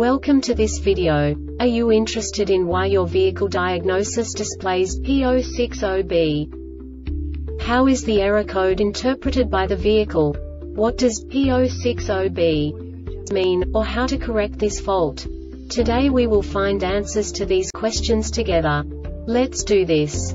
Welcome to this video. Are you interested in why your vehicle diagnosis displays P060B? How is the error code interpreted by the vehicle? What does P060B mean, or how to correct this fault? Today we will find answers to these questions together. Let's do this.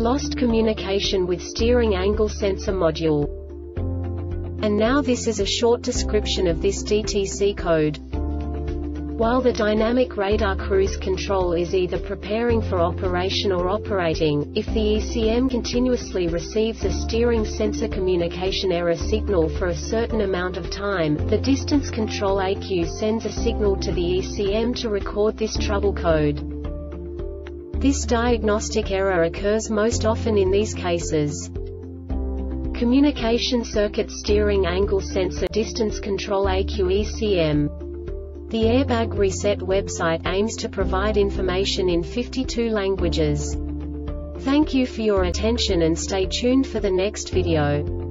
Lost communication with steering angle sensor module. And now this is a short description of this DTC code. While the dynamic radar cruise control is either preparing for operation or operating, if the ECM continuously receives a steering sensor communication error signal for a certain amount of time, the distance control ECU sends a signal to the ECM to record this trouble code. This diagnostic error occurs most often in these cases. Communication circuit steering angle sensor distance control ECU-ECM. The Airbag Reset website aims to provide information in 52 languages. Thank you for your attention and stay tuned for the next video.